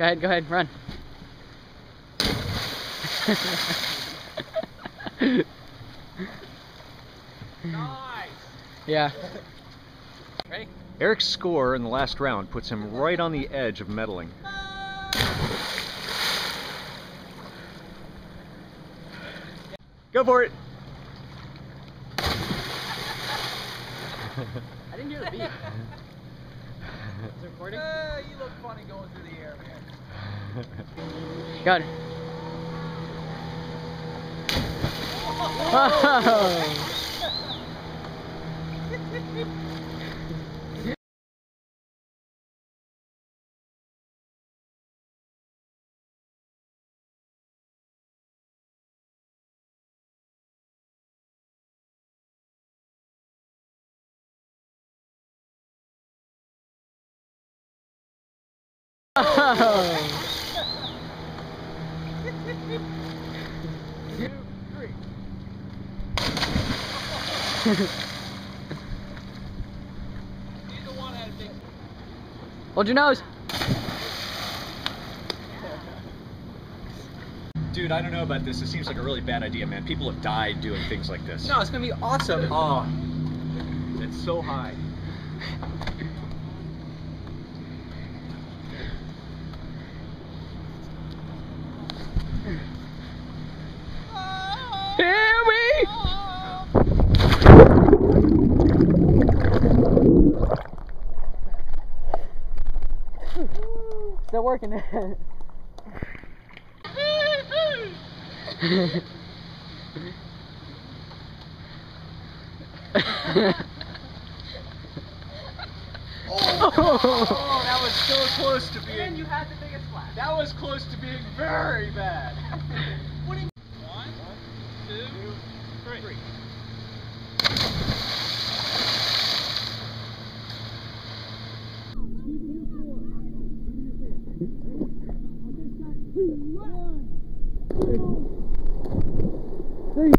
Go ahead, go ahead, run. Nice. Yeah. Ready? Eric's score in the last round puts him right on the edge of medaling. Go for it! I didn't hear the beat. Recording? Uh, you look funny going through the air, man. Got it. Two, three. Neither one had a big. Hold your nose. Dude, I don't know about this. It seems like a really bad idea, man. People have died doing things like this. No, it's gonna be awesome. Oh, it's so high. Still working. Oh, that was so close to being. And you had the biggest splash. That was close to being very bad. Three.